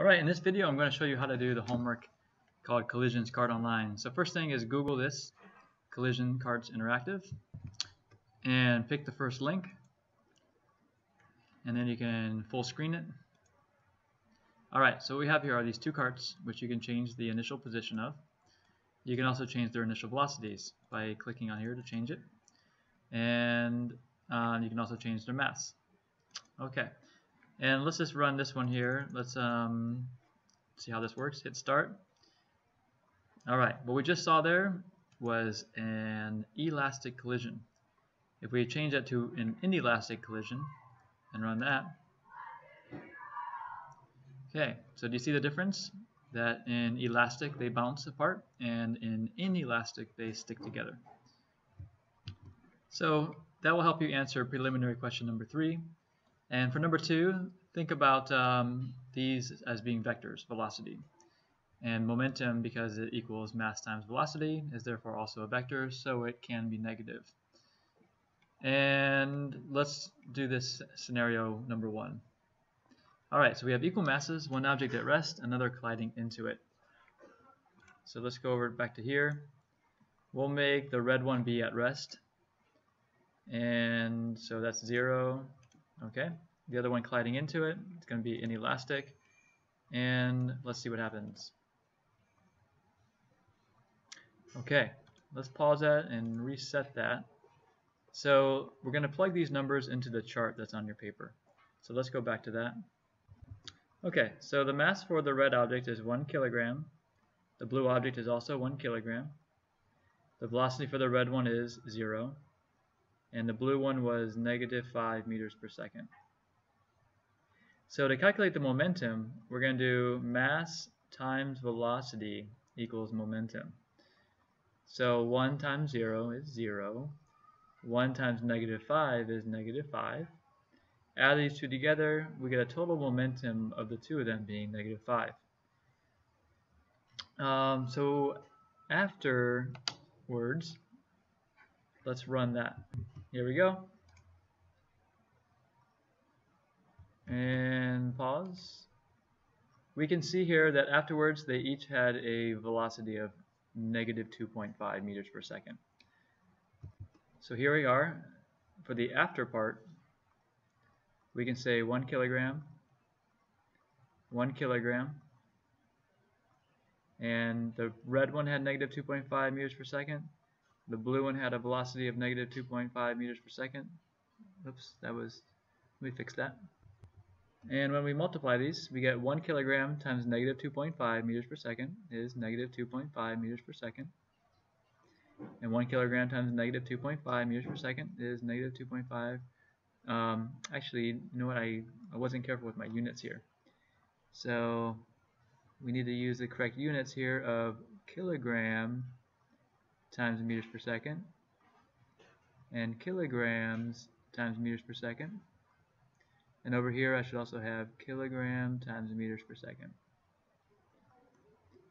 Alright, in this video I'm going to show you how to do the homework called Collisions Cart Online. So first thing is Google this, Collision Carts Interactive, and pick the first link, and then you can full screen it. Alright, so what we have here are these two carts which you can change the initial position of. You can also change their initial velocities by clicking on here to change it. And uh, you can also change their mass. Okay. And let's just run this one here. Let's um, see how this works. Hit start. Alright, what we just saw there was an elastic collision. If we change that to an inelastic collision and run that, okay, so do you see the difference? That in elastic they bounce apart and in inelastic they stick together. So that will help you answer preliminary question number three. And for number two, think about um, these as being vectors, velocity. And momentum, because it equals mass times velocity, is therefore also a vector, so it can be negative. And let's do this scenario number one. Alright, so we have equal masses, one object at rest, another colliding into it. So let's go over back to here. We'll make the red one be at rest. And so that's 0, Okay, the other one colliding into it, it's going to be inelastic. And let's see what happens. Okay, let's pause that and reset that. So we're going to plug these numbers into the chart that's on your paper. So let's go back to that. Okay, so the mass for the red object is 1 kilogram. The blue object is also 1 kilogram. The velocity for the red one is 0 and the blue one was negative 5 meters per second. So to calculate the momentum, we're going to do mass times velocity equals momentum. So 1 times 0 is 0. 1 times negative 5 is negative 5. Add these two together, we get a total momentum of the two of them being negative 5. Um, so afterwards, let's run that. Here we go. And pause. We can see here that afterwards they each had a velocity of negative 2.5 meters per second. So here we are. For the after part, we can say 1 kilogram, 1 kilogram, and the red one had negative 2.5 meters per second, the blue one had a velocity of negative 2.5 meters per second. Oops, that was, let me fix that. And when we multiply these, we get 1 kilogram times negative 2.5 meters per second is negative 2.5 meters per second. And 1 kilogram times negative 2.5 meters per second is negative 2.5. Um, actually, you know what, I, I wasn't careful with my units here. So we need to use the correct units here of kilogram times meters per second and kilograms times meters per second. And over here I should also have kilogram times meters per second.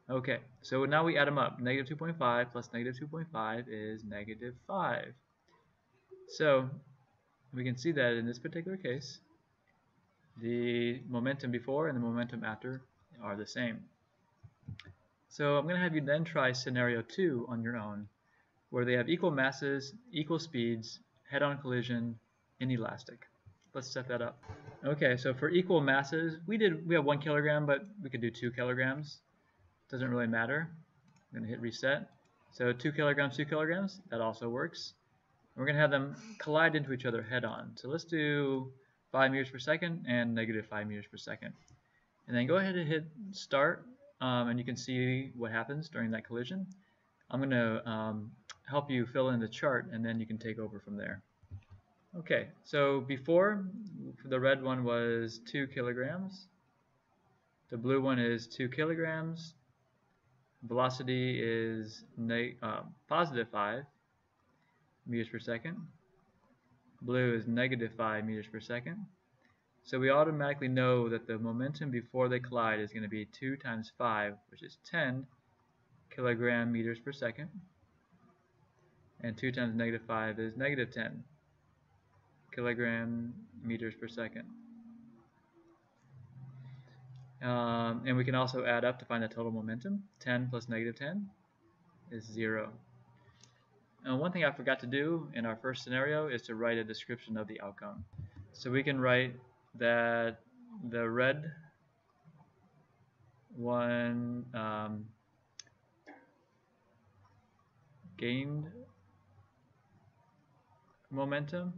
Okay, so now we add them up. Negative 2.5 plus negative 2.5 is negative 5. So we can see that in this particular case, the momentum before and the momentum after are the same. So I'm going to have you then try scenario 2 on your own, where they have equal masses, equal speeds, head-on collision, inelastic. Let's set that up. Okay, so for equal masses, we did we have one kilogram, but we could do two kilograms. Doesn't really matter. I'm gonna hit reset. So two kilograms, two kilograms, that also works. We're gonna have them collide into each other head-on. So let's do five meters per second and negative five meters per second. And then go ahead and hit start um, and you can see what happens during that collision. I'm going to um, help you fill in the chart and then you can take over from there. Okay, so before the red one was 2 kilograms, the blue one is 2 kilograms, velocity is uh, positive 5 meters per second, blue is negative 5 meters per second, so we automatically know that the momentum before they collide is going to be 2 times 5, which is 10 kilogram meters per second. And 2 times negative 5 is negative 10 kilogram meters per second. Um, and we can also add up to find the total momentum. 10 plus negative 10 is 0. And one thing I forgot to do in our first scenario is to write a description of the outcome. So we can write that the red one um, gained momentum.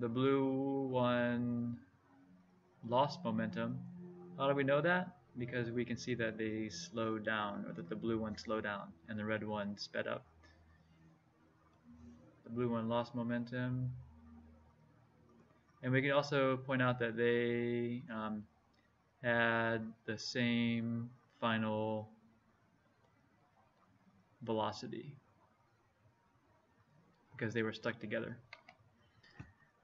The blue one lost momentum. How do we know that? Because we can see that they slowed down, or that the blue one slowed down, and the red one sped up. The blue one lost momentum. And we can also point out that they um, had the same final velocity because they were stuck together.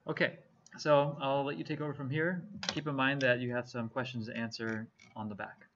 Okay, so I'll let you take over from here. Keep in mind that you have some questions to answer on the back.